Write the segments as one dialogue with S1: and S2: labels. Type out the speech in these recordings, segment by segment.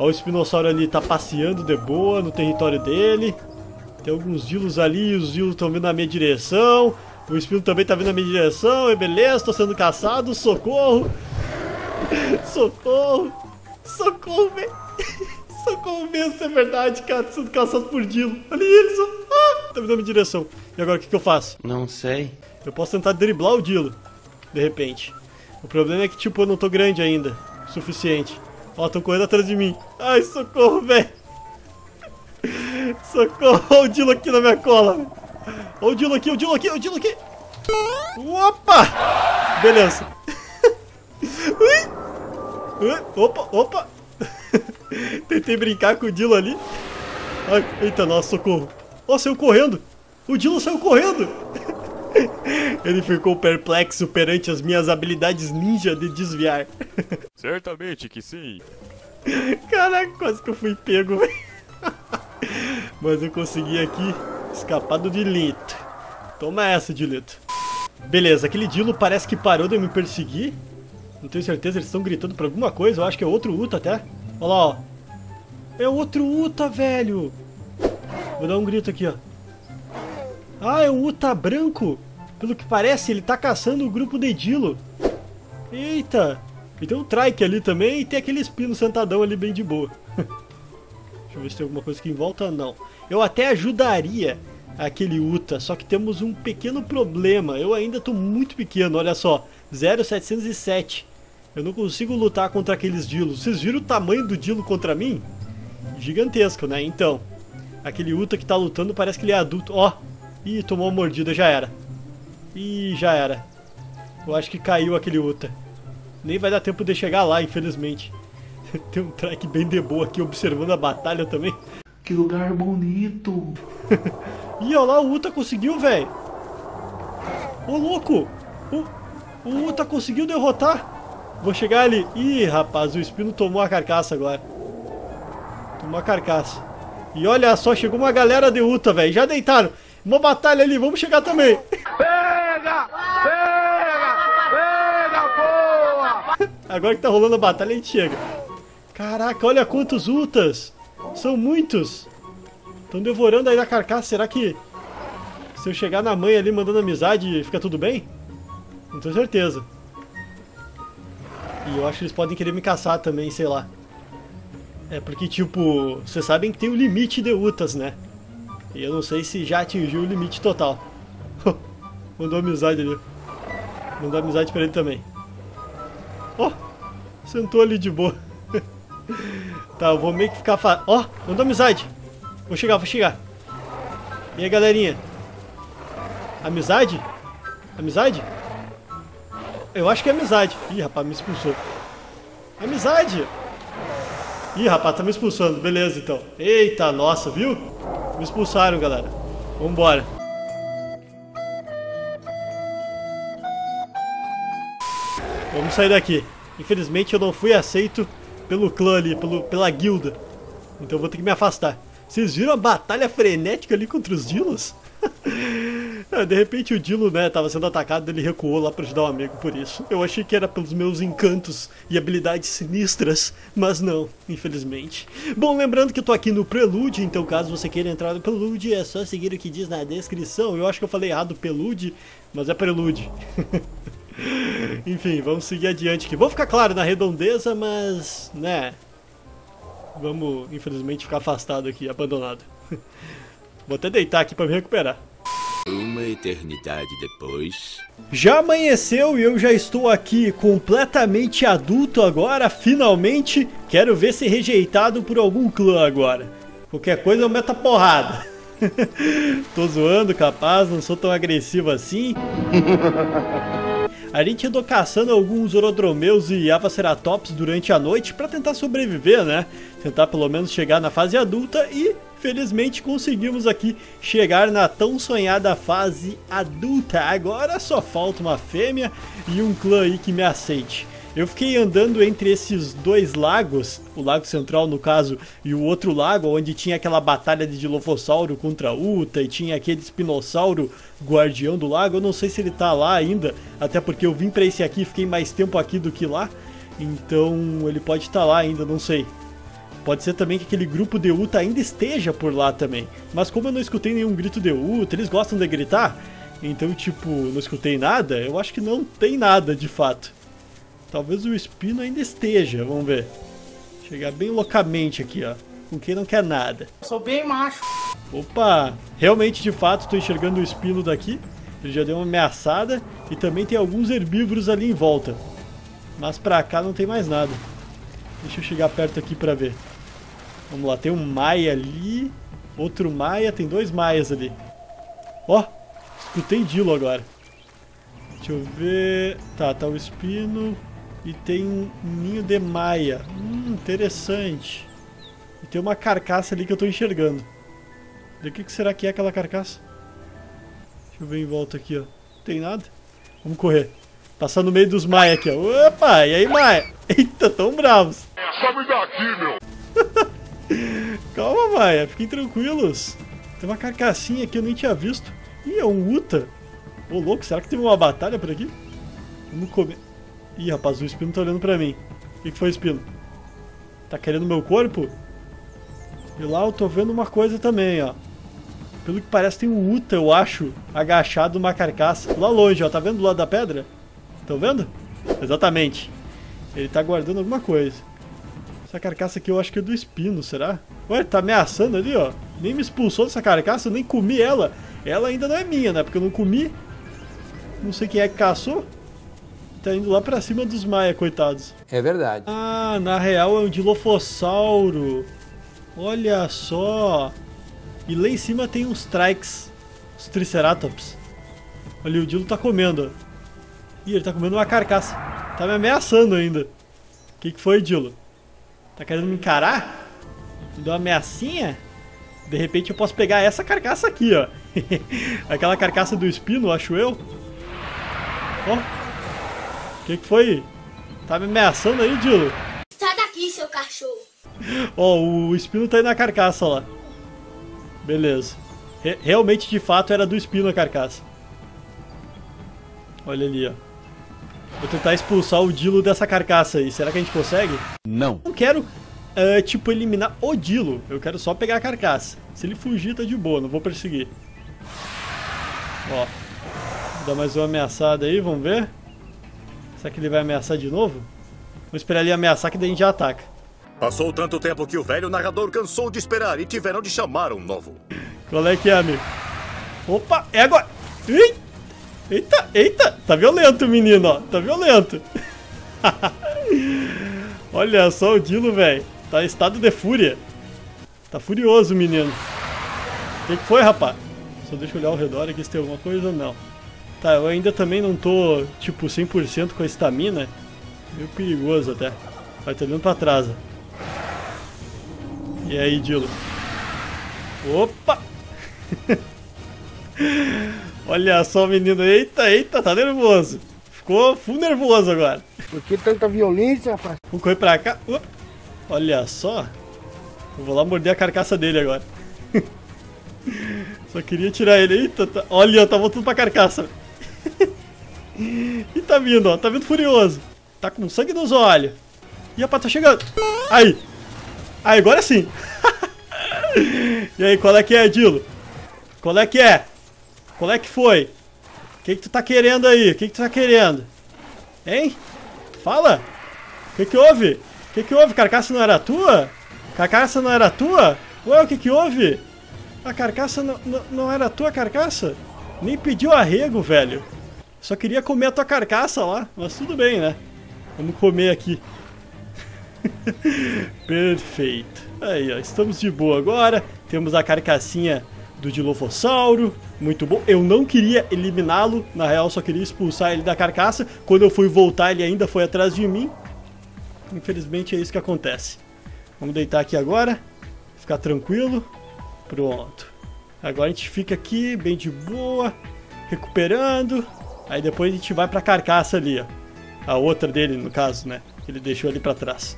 S1: Ó, o espinossauro ali tá passeando de boa no território dele. Tem alguns dilos ali, os dilos estão vindo na minha direção. O espino também tá vindo na minha direção. E beleza, tô sendo caçado. Socorro! Socorro! Socorro, velho! Socorro mesmo, se é verdade, cara. Tô sendo caçado por dilo. Ali eles, ó. Ah, tá vindo na minha direção. E agora o que, que eu faço?
S2: Não sei.
S1: Eu posso tentar driblar o dilo. De repente. O problema é que, tipo, eu não tô grande ainda. O suficiente. Ó, estão correndo atrás de mim. Ai, socorro, velho. Socorro, o Dilo aqui na minha cola. Olha o Dilo aqui, o Dilo aqui, o Dilo aqui. Opa! Beleza. Opa, opa. Tentei brincar com o Dilo ali. Ai, eita, nossa, socorro. Ó, saiu correndo. O Dilo saiu correndo. Ele ficou perplexo perante as minhas habilidades ninja de desviar.
S3: Certamente que sim.
S1: Caraca, quase que eu fui pego, velho. Mas eu consegui aqui escapar do Dilito. Toma essa, Dilito. Beleza, aquele Dilo parece que parou de me perseguir. Não tenho certeza, eles estão gritando por alguma coisa. Eu acho que é outro Uta até. Olha lá, ó. É outro Uta, velho. Vou dar um grito aqui, ó. Ah, é um Uta branco. Pelo que parece, ele tá caçando o grupo de Dilo. Eita. E tem um Trike ali também e tem aquele espino sentadão ali bem de boa. Deixa eu ver se tem alguma coisa aqui em volta. Não. Eu até ajudaria aquele Uta, só que temos um pequeno problema. Eu ainda tô muito pequeno, olha só. 0,707. Eu não consigo lutar contra aqueles Dilos. Vocês viram o tamanho do Dilo contra mim? Gigantesco, né? Então, aquele Uta que tá lutando parece que ele é adulto. Ó, ih, tomou uma mordida, já era. Ih, já era. Eu acho que caiu aquele Uta. Nem vai dar tempo de chegar lá, infelizmente. Tem um track bem de boa aqui observando a batalha também.
S2: Que lugar bonito.
S1: Ih, olha lá, o Uta conseguiu, velho. Ô, louco. O, o Uta conseguiu derrotar. Vou chegar ali. Ih, rapaz, o Espino tomou a carcaça agora. Tomou a carcaça. E olha só, chegou uma galera de Uta, velho. Já deitaram. Uma batalha ali, vamos chegar também.
S3: Pega! Pega! Pega, porra!
S1: Agora que tá rolando a batalha, a gente chega. Caraca, olha quantos Utas. São muitos. Estão devorando aí na carcaça. Será que se eu chegar na mãe ali mandando amizade, fica tudo bem? Não tenho certeza. E eu acho que eles podem querer me caçar também, sei lá. É porque, tipo, vocês sabem que tem o limite de Utas, né? E eu não sei se já atingiu o limite total. Mandou amizade ali. Mandou amizade pra ele também. Ó, oh, sentou ali de boa. tá, eu vou meio que ficar fa... Ó, oh, mandou amizade. Vou chegar, vou chegar. E aí, galerinha? Amizade? Amizade? Eu acho que é amizade. Ih, rapaz, me expulsou. Amizade! Ih, rapaz, tá me expulsando. Beleza, então. Eita, nossa, viu? Me expulsaram, galera. Vambora. Vamos sair daqui. Infelizmente eu não fui aceito pelo clã ali, pelo, pela guilda. Então eu vou ter que me afastar. Vocês viram a batalha frenética ali contra os Dilos? de repente o Dilo, né, tava sendo atacado, ele recuou lá para ajudar o um amigo por isso. Eu achei que era pelos meus encantos e habilidades sinistras, mas não, infelizmente. Bom, lembrando que eu tô aqui no Prelude, então caso você queira entrar no Prelude, é só seguir o que diz na descrição. Eu acho que eu falei errado Prelude, mas é Prelude. Enfim, vamos seguir adiante aqui. Vou ficar claro na redondeza, mas, né, vamos infelizmente ficar afastado aqui, abandonado. Vou até deitar aqui para me recuperar.
S4: Eternidade depois.
S1: Já amanheceu e eu já estou aqui completamente adulto agora, finalmente. Quero ver ser rejeitado por algum clã agora. Qualquer coisa eu meto a porrada. Tô zoando, capaz, não sou tão agressivo assim. A gente andou caçando alguns Orodromeus e Avaceratops durante a noite para tentar sobreviver, né? Tentar pelo menos chegar na fase adulta e felizmente conseguimos aqui chegar na tão sonhada fase adulta. Agora só falta uma fêmea e um clã aí que me aceite. Eu fiquei andando entre esses dois lagos, o lago central no caso, e o outro lago, onde tinha aquela batalha de Dilophosauro contra Uta e tinha aquele espinossauro guardião do lago. Eu não sei se ele tá lá ainda, até porque eu vim para esse aqui, fiquei mais tempo aqui do que lá, então ele pode estar tá lá ainda, não sei. Pode ser também que aquele grupo de Uta ainda esteja por lá também. Mas como eu não escutei nenhum grito de Uta, eles gostam de gritar, então, tipo, não escutei nada, eu acho que não tem nada de fato. Talvez o Espino ainda esteja, vamos ver. Chegar bem loucamente aqui, ó. Com quem não quer nada.
S5: Sou bem macho.
S1: Opa! Realmente, de fato, estou enxergando o Espino daqui. Ele já deu uma ameaçada. E também tem alguns herbívoros ali em volta. Mas pra cá não tem mais nada. Deixa eu chegar perto aqui pra ver. Vamos lá, tem um Maia ali. Outro Maia, tem dois Maias ali. Ó, escutei Dilo agora. Deixa eu ver. Tá, tá o Espino. E tem um ninho de Maia. Hum, interessante. E tem uma carcaça ali que eu tô enxergando. De que, que será que é aquela carcaça? Deixa eu ver em volta aqui, ó. Não tem nada. Vamos correr. Passar no meio dos Maia aqui, ó. Opa, e aí, Maia? Eita, tão bravos.
S3: Sabe daqui, meu!
S1: Calma, Maia, fiquem tranquilos. Tem uma carcassinha aqui eu nem tinha visto. Ih, é um Uta. Ô, louco, será que teve uma batalha por aqui? Vamos comer. Ih, rapaz, o Espino tá olhando pra mim. O que, que foi, Espino? Tá querendo meu corpo? E lá eu tô vendo uma coisa também, ó. Pelo que parece tem um Uta, eu acho, agachado numa carcaça. Lá longe, ó. Tá vendo do lado da pedra? Estão vendo? Exatamente. Ele tá guardando alguma coisa. Essa carcaça aqui eu acho que é do espino, será? Ué, tá ameaçando ali, ó. Nem me expulsou dessa carcaça, eu nem comi ela. Ela ainda não é minha, né? Porque eu não comi. Não sei quem é que caçou. Tá indo lá pra cima dos Maia, coitados.
S6: É verdade.
S1: Ah, na real é um Dilofossauro. Olha só. E lá em cima tem uns Trikes. Os Triceratops. Olha, o Dilo tá comendo. ó. Ih, ele tá comendo uma carcaça. Tá me ameaçando ainda. O que, que foi, Dilo? Tá querendo me encarar? Me deu uma ameaçinha? De repente eu posso pegar essa carcaça aqui, ó. Aquela carcaça do espino, acho eu. Ó. O que, que foi? Tá me ameaçando aí, Dilo?
S7: Sai daqui, seu cachorro.
S1: Ó, o espino tá aí na carcaça lá. Beleza. Re- realmente, de fato, era do espino a carcaça. Olha ali, ó. Vou tentar expulsar o Dilo dessa carcaça aí. Será que a gente consegue?
S6: Não.
S1: Não quero, eh, tipo, eliminar o Dilo. Eu quero só pegar a carcaça. Se ele fugir, tá de boa. Não vou perseguir. Ó. Vou dar mais uma ameaçada aí, vamos ver. Será que ele vai ameaçar de novo? Vou esperar ele ameaçar que daí a gente já ataca.
S8: Passou tanto tempo que o velho narrador cansou de esperar e tiveram de chamar um novo.
S1: Qual é que é, amigo? Opa, é agora! Ih! Eita, eita! Tá violento o menino, ó. Tá violento. Olha só o Dilo, velho. Tá em estado de fúria. Tá furioso menino. O que, que foi, rapaz? Só deixa eu olhar ao redor aqui se tem alguma coisa ou não. Tá, eu ainda também não tô, tipo, 100% com a estamina. Meio perigoso até. Vai, tá olhando pra trás, ó. E aí, Dilo? Opa! Olha só o menino. Eita, eita, tá nervoso. Ficou full nervoso agora.
S5: Por que tanta violência, rapaz?
S1: Vamos correr pra cá. Opa. Olha só. Eu vou lá morder a carcaça dele agora. Só queria tirar ele. Eita, tá... olha, tá voltando pra carcaça. e tá vindo, ó. Tá vindo furioso. Tá com sangue nos olhos. E rapaz, tá chegando. Aí. Aí, agora sim. e aí, qual é que é, Dilo? Qual é que é? Qual é que foi? O que, que tu tá querendo aí? O que, que tu tá querendo? Hein? Fala! O que, que houve? O que, que houve? Carcaça não era tua? Carcaça não era tua? Ué, o que, que houve? A carcaça não, não, era tua carcaça? Nem pediu arrego, velho. Só queria comer a tua carcaça lá, mas tudo bem, né? Vamos comer aqui. Perfeito. Aí, ó, estamos de boa agora. Temos a carcassinha do Dilofossauro. Muito bom. Eu não queria eliminá-lo, na real, só queria expulsar ele da carcaça. Quando eu fui voltar, ele ainda foi atrás de mim. Infelizmente é isso que acontece. Vamos deitar aqui agora. Ficar tranquilo. Pronto. Agora a gente fica aqui, bem de boa, recuperando. Aí depois a gente vai pra carcaça ali, ó. A outra dele, no caso, né? Ele deixou ali pra trás.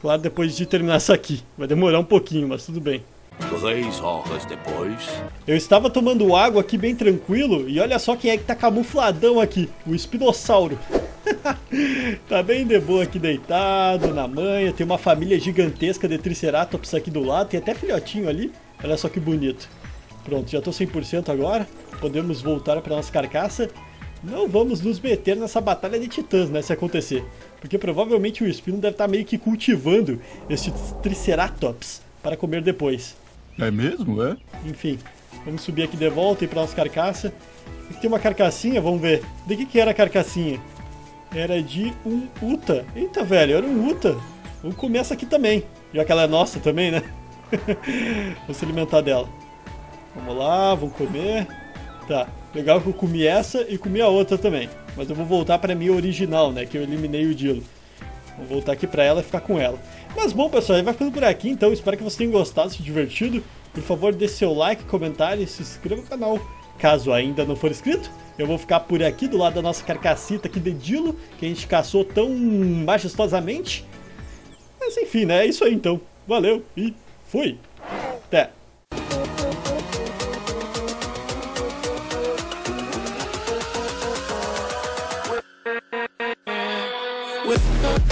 S1: Claro, depois de terminar essa aqui. Vai demorar um pouquinho, mas tudo bem.
S4: Três horas depois.
S1: Eu estava tomando água aqui bem tranquilo e olha só quem é que tá camufladão aqui, o espinossauro. tá bem de boa aqui deitado, na manha. Tem uma família gigantesca de Triceratops aqui do lado. Tem até filhotinho ali. Olha só que bonito. Pronto, já tô 100% agora. Podemos voltar para nossa carcaça. Não vamos nos meter nessa batalha de titãs, né, se acontecer. Porque provavelmente o Espino deve estar meio que cultivando este Triceratops para comer depois.
S6: É mesmo, é?
S1: Enfim, vamos subir aqui de volta e pra nossa carcaça. Aqui tem uma carcassinha, vamos ver. De que que era a carcassinha? Era de um Uta. Eita, velho, era um Uta. Vamos comer essa aqui também. Já que ela é nossa também, né? vamos se alimentar dela. Vamos lá, vamos comer. Tá, legal que eu comi essa e comi a outra também. Mas eu vou voltar pra minha original, né? Que eu eliminei o Dilo. Vou voltar aqui pra ela e ficar com ela. Mas bom, pessoal, vai ficando por aqui, então. Espero que vocês tenham gostado, se divertido. Por favor, deixe seu like, comentário e se inscreva no canal. Caso ainda não for inscrito, eu vou ficar por aqui do lado da nossa carcacita aqui de Dilo, que a gente caçou tão majestosamente. Mas enfim, né? É isso aí então. Valeu e fui! Até!
S4: With